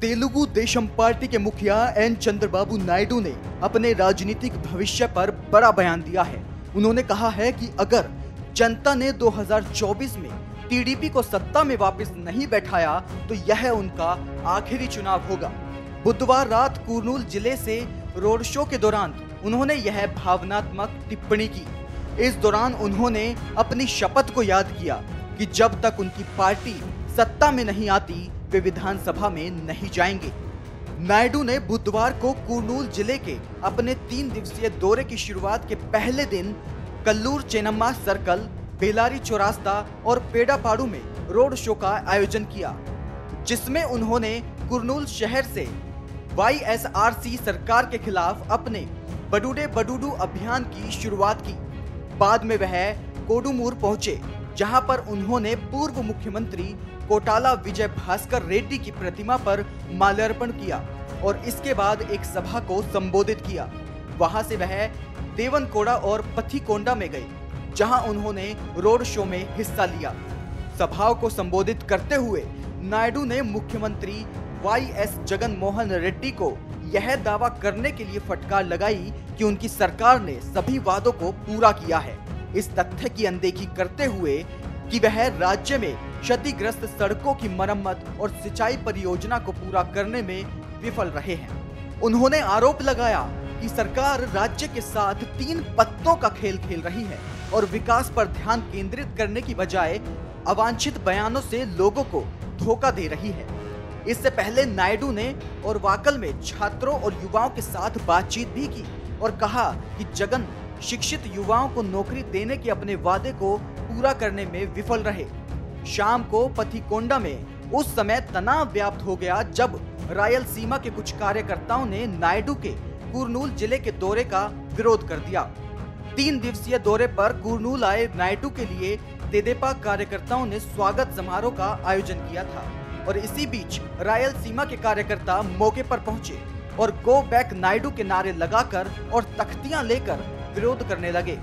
Telugu Desam party के मुखिया N Chandrababu Naidu ने अपने राजनीतिक भविष्य पर बड़ा बयान दिया है। उन्होंने कहा है कि अगर जनता ने 2024 में टीडीपी को सत्ता में वापस नहीं बैठाया तो यह उनका आखिरी चुनाव होगा। बुधवार रात कुरनूल ज़िले से रोड शो के दौरान उन्होंने यह भावनात्मक टिप्पणी की। इस दौरान उन्होंने अपनी शपथ को याद किया कि जब तक उनकी पार्टी सत्ता में नहीं आती वे विधानसभा में नहीं जाएँगे। नायडू ने बुधवार को कुरनूल ज़िले के अपने तीन दिवसीय दौरे की शुरुआत के पहले दिन कल्लूर चेनम्मा सर्कल, बेलारी चौरास्ता और पेड़ापाड़ू में रोड शो का आयोजन किया, जिसमें उन्होंने कुरनूल शहर से वाईएसआरसी सरकार के खिलाफ अपने बडूडे बडूडू अभियान की शुरुआत की। बाद में वह कोडुमूर पहुँचे। जहाँ पर उन्होंने पूर्व मुख्यमंत्री कोटाला विजय भास्कर रेड्डी की प्रतिमा पर माल्यार्पण किया और इसके बाद एक सभा को संबोधित किया। वहाँ से वह देवनकोड़ा और पथिकोंडा में गए, जहाँ उन्होंने रोड शो में हिस्सा लिया। सभाओं को संबोधित करते हुए नायडू ने मुख्यमंत्री वाई एस जगन मोहन रेड्डी को यह दावा करने के लिए फटकार लगाई कि उनकी सरकार ने सभी वादों को पूरा किया है। इस तथ्य की अनदेखी करते हुए कि वह राज्य में क्षतिग्रस्त सड़कों की मरम्मत और सिंचाई परियोजना को पूरा करने में विफल रहे हैं। उन्होंने आरोप लगाया कि सरकार राज्य के साथ तीन पत्तों का खेल खेल रही है और विकास पर ध्यान केंद्रित करने की बजाय अवांछित बयानों से लोगों को धोखा दे रही है। इससे पहले नायडू ने और वाकल में छात्रों और युवाओं के साथ बातचीत भी की और कहा कि जगन शिक्षित युवाओं को नौकरी देने के अपने वादे को पूरा करने में विफल रहे। शाम को पथिकोंडा में उस समय तनाव व्याप्त हो गया जब रायलसीमा के कुछ कार्यकर्ताओं ने नायडू के कुरनूल ज़िले के दौरे का विरोध कर दिया। तीन दिवसीय दौरे पर कुरनूल आए नायडू के लिए तेदेपा कार्यकर्ताओं ने स्वागत समारोह का आयोजन किया था और इसी बीच रायलसीमा के कार्यकर्ता मौके पर पहुँचे और गो बैक नायडू के नारे लगाकर और तख्तियाँ लेकर विरोध करने लगे।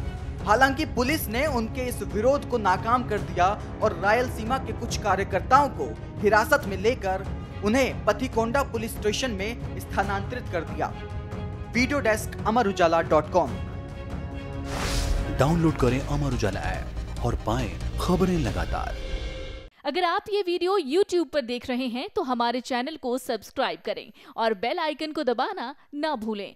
हालाँकि पुलिस ने उनके इस विरोध को नाकाम कर दिया और रायलसीमा के कुछ कार्यकर्ताओं को हिरासत में लेकर उन्हें पथिकोंडा पुलिस स्टेशन में स्थानांतरित कर दिया। Video desk Amar Ujala dot com. Download करें अमर उजाला ऐप और पाएँ खबरें लगातार। अगर आप ये वीडियो YouTube पर देख रहे हैं तो हमारे चैनल को सब्सक्राइब करें और बेल आइकन को दबाना ना भूलें।